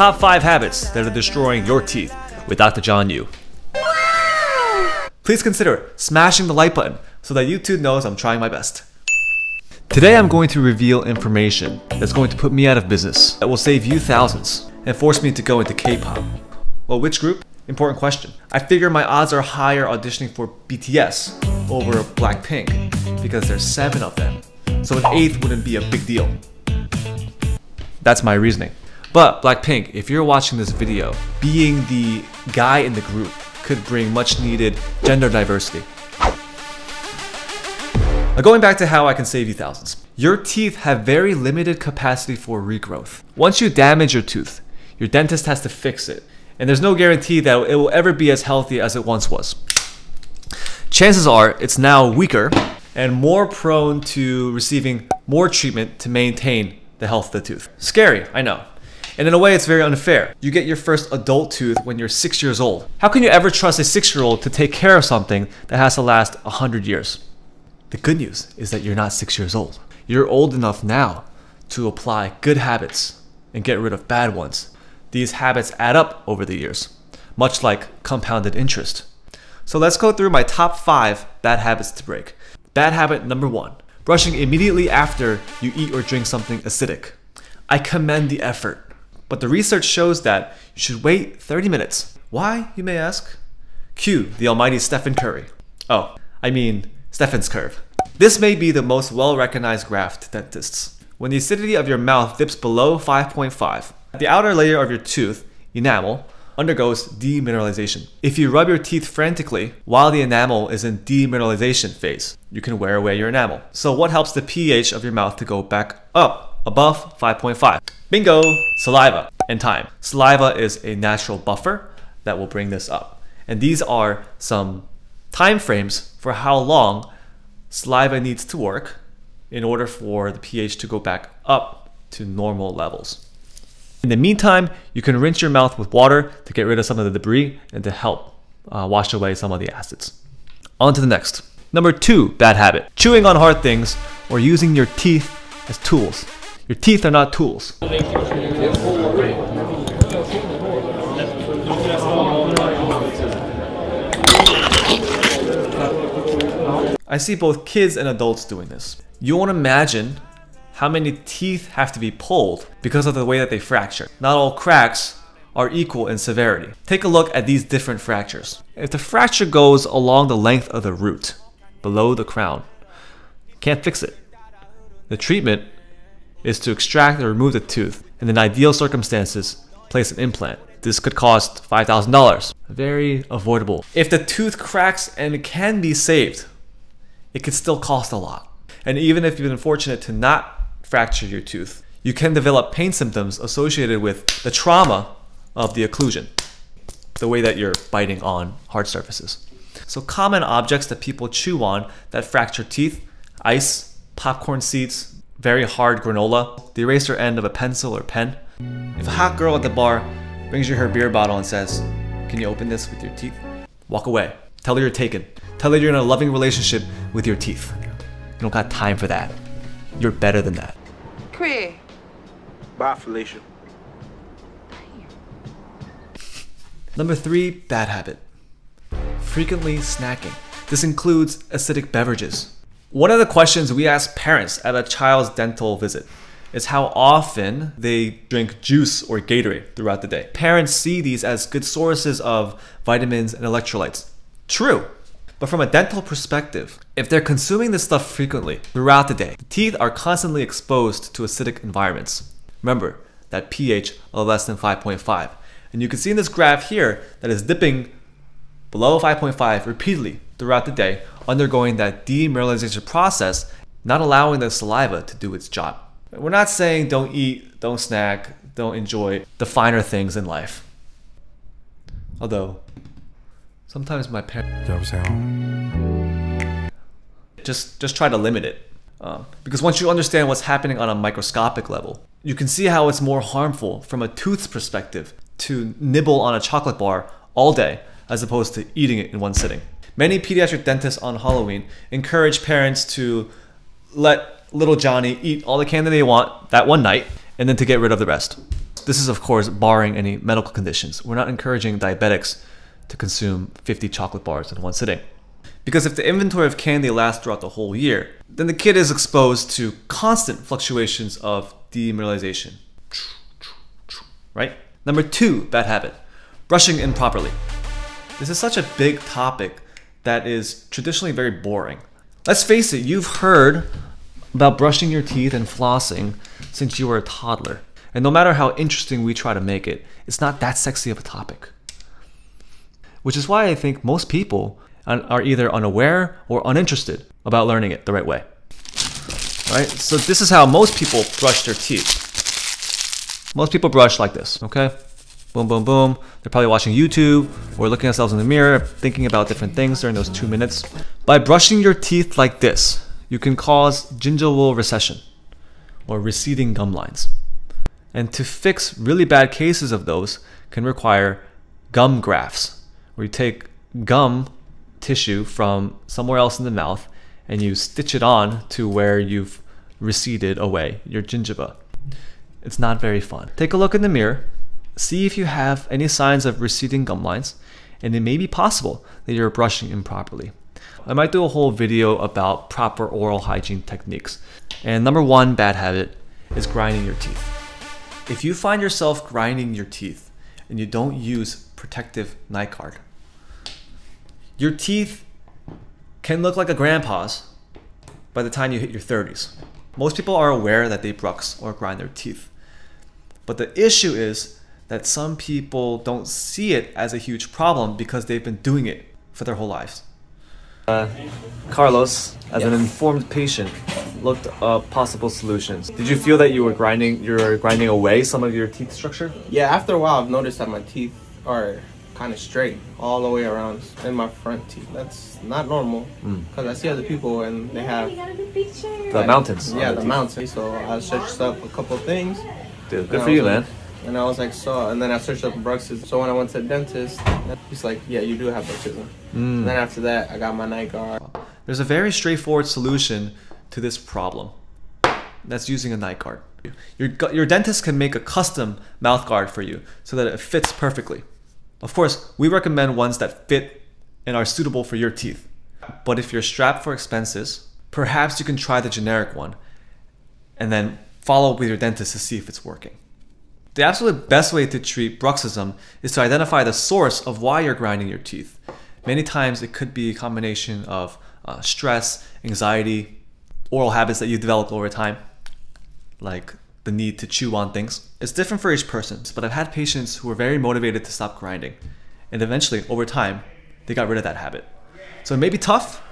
Top 5 habits that are destroying your teeth with Dr. John Yoo. Please consider smashing the like button so that YouTube knows I'm trying my best. Today I'm going to reveal information that's going to put me out of business, that will save you thousands, and force me to go into K-pop. Well, which group? Important question. I figure my odds are higher auditioning for BTS over Blackpink because there's seven of them, so an eighth wouldn't be a big deal. That's my reasoning. But Blackpink, if you're watching this video, being the guy in the group could bring much needed gender diversity. Now going back to how I can save you thousands. Your teeth have very limited capacity for regrowth. Once you damage your tooth, your dentist has to fix it. And there's no guarantee that it will ever be as healthy as it once was. Chances are it's now weaker and more prone to receiving more treatment to maintain the health of the tooth. Scary, I know. And in a way, it's very unfair. You get your first adult tooth when you're six years old. How can you ever trust a six year old to take care of something that has to last 100 years? The good news is that you're not six years old. You're old enough now to apply good habits and get rid of bad ones. These habits add up over the years, much like compounded interest. So let's go through my top five bad habits to break. Bad habit number one brushing immediately after you eat or drink something acidic. I commend the effort. But the research shows that you should wait 30 minutes. Why, you may ask? Cue the almighty Stephen Curry. Oh, I mean, Stephan's curve. This may be the most well-recognized graph to dentists. When the acidity of your mouth dips below 5.5, the outer layer of your tooth, enamel, undergoes demineralization. If you rub your teeth frantically while the enamel is in demineralization phase, you can wear away your enamel. So what helps the pH of your mouth to go back up above 5.5? Bingo! Saliva and time. Saliva is a natural buffer that will bring this up. And these are some time frames for how long saliva needs to work in order for the pH to go back up to normal levels. In the meantime, you can rinse your mouth with water to get rid of some of the debris and to help uh, wash away some of the acids. On to the next. Number two bad habit chewing on hard things or using your teeth as tools. Your teeth are not tools. I see both kids and adults doing this. You won't imagine how many teeth have to be pulled because of the way that they fracture. Not all cracks are equal in severity. Take a look at these different fractures. If the fracture goes along the length of the root, below the crown, can't fix it. The treatment is to extract or remove the tooth, and in ideal circumstances, place an implant. This could cost $5,000. Very avoidable. If the tooth cracks and it can be saved, it could still cost a lot. And even if you've been fortunate to not fracture your tooth, you can develop pain symptoms associated with the trauma of the occlusion, the way that you're biting on hard surfaces. So common objects that people chew on that fracture teeth, ice, popcorn seeds, very hard granola, the eraser end of a pencil or pen. If a hot girl at the bar brings you her beer bottle and says, can you open this with your teeth? Walk away. Tell her you're taken. Tell her you're in a loving relationship with your teeth. You don't got time for that. You're better than that. Queer. Bye, Felicia. Number three, bad habit. Frequently snacking. This includes acidic beverages. One of the questions we ask parents at a child's dental visit is how often they drink juice or Gatorade throughout the day. Parents see these as good sources of vitamins and electrolytes. True. But from a dental perspective, if they're consuming this stuff frequently throughout the day, the teeth are constantly exposed to acidic environments. Remember that pH of less than 5.5. And you can see in this graph here that is dipping below 5.5 repeatedly throughout the day, undergoing that demineralization process, not allowing the saliva to do its job. We're not saying don't eat, don't snack, don't enjoy the finer things in life. Although, sometimes my parents just just try to limit it. Um, because once you understand what's happening on a microscopic level, you can see how it's more harmful from a tooth's perspective to nibble on a chocolate bar all day as opposed to eating it in one sitting. Many pediatric dentists on Halloween encourage parents to let little Johnny eat all the candy they want that one night and then to get rid of the rest. This is, of course, barring any medical conditions. We're not encouraging diabetics to consume 50 chocolate bars in one sitting. Because if the inventory of candy lasts throughout the whole year, then the kid is exposed to constant fluctuations of demineralization. Right? Number two bad habit brushing improperly. This is such a big topic that is traditionally very boring. Let's face it, you've heard about brushing your teeth and flossing since you were a toddler. And no matter how interesting we try to make it, it's not that sexy of a topic. Which is why I think most people are either unaware or uninterested about learning it the right way. Right? So this is how most people brush their teeth. Most people brush like this, okay? Boom, boom, boom. They're probably watching YouTube or looking at themselves in the mirror, thinking about different things during those two minutes. By brushing your teeth like this, you can cause gingival recession or receding gum lines. And to fix really bad cases of those can require gum grafts, where you take gum tissue from somewhere else in the mouth and you stitch it on to where you've receded away your gingiva. It's not very fun. Take a look in the mirror, see if you have any signs of receding gum lines, and it may be possible that you're brushing improperly. I might do a whole video about proper oral hygiene techniques. And number one bad habit is grinding your teeth. If you find yourself grinding your teeth and you don't use protective night guard, your teeth can look like a grandpa's by the time you hit your 30s. Most people are aware that they brush or grind their teeth. But the issue is that some people don't see it as a huge problem because they've been doing it for their whole lives. Uh, Carlos, as an informed patient, looked up possible solutions. Did you feel that you were grinding, you were grinding away some of your teeth structure? Yeah, after a while, I've noticed that my teeth are kind of straight all the way around in my front teeth. That's not normal because mm. I see other people and they have the mountains. Yeah, the, the mountains. So I searched up a couple things. Dude, good for you, man. And I was like, so, and then I searched up bruxism. So when I went to the dentist, he's like, yeah, you do have bruxism. Mm. And then after that, I got my night guard. There's a very straightforward solution to this problem. That's using a night guard. Your, your dentist can make a custom mouth guard for you so that it fits perfectly. Of course, we recommend ones that fit and are suitable for your teeth. But if you're strapped for expenses, perhaps you can try the generic one and then follow up with your dentist to see if it's working. The absolute best way to treat bruxism is to identify the source of why you're grinding your teeth. Many times it could be a combination of uh, stress, anxiety, oral habits that you've developed over time, like the need to chew on things. It's different for each person, but I've had patients who were very motivated to stop grinding. And eventually, over time, they got rid of that habit. So it may be tough,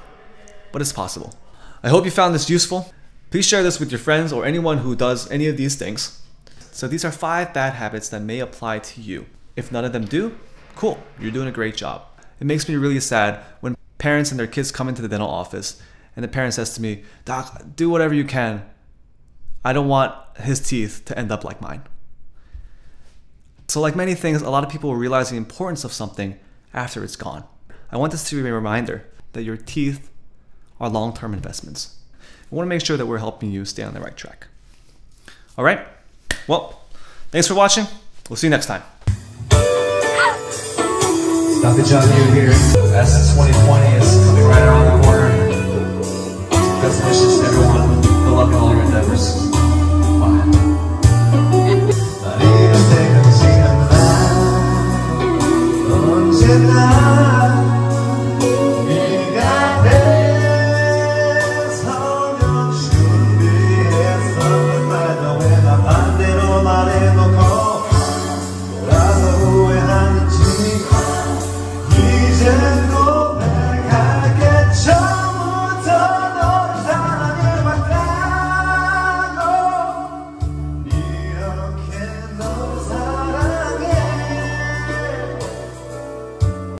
but it's possible. I hope you found this useful. Please share this with your friends or anyone who does any of these things. So these are five bad habits that may apply to you. If none of them do, cool, you're doing a great job. It makes me really sad when parents and their kids come into the dental office and the parent says to me, Doc, do whatever you can I don't want his teeth to end up like mine. So, like many things, a lot of people realize the importance of something after it's gone. I want this to be a reminder that your teeth are long term investments. I want to make sure that we're helping you stay on the right track. All right? Well, thanks for watching. We'll see you next time. Yoo here. Essence 2020 is coming right around the corner. Best wishes to everyone. Good luck in all your endeavors.